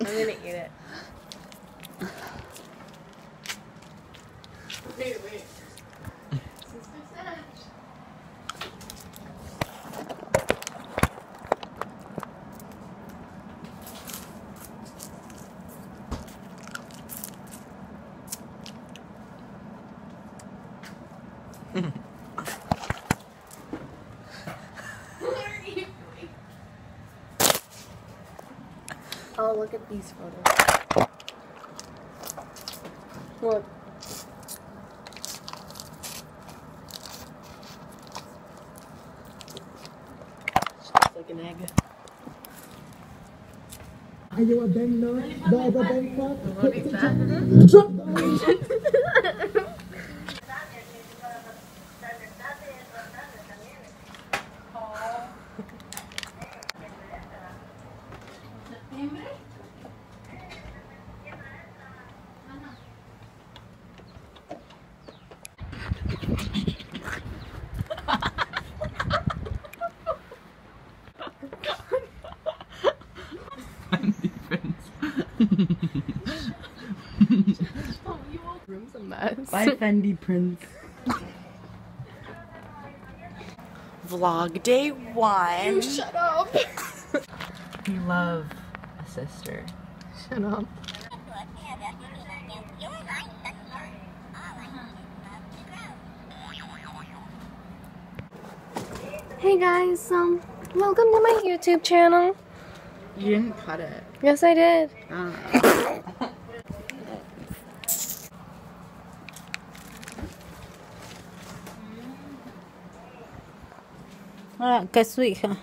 I'm gonna eat it. Wait, wait. Oh, look at these photos. Look. Looks like an egg. Are you a bank nerd? The other bank nerd? What is that? Drop the Room's a mess. Bye, Fendi Prince. Vlog day one. You Shut up. We love a sister. Shut up. Hey guys, um, welcome to my YouTube channel. You didn't cut it. Yes, I did. Ah. Ah, es su hija.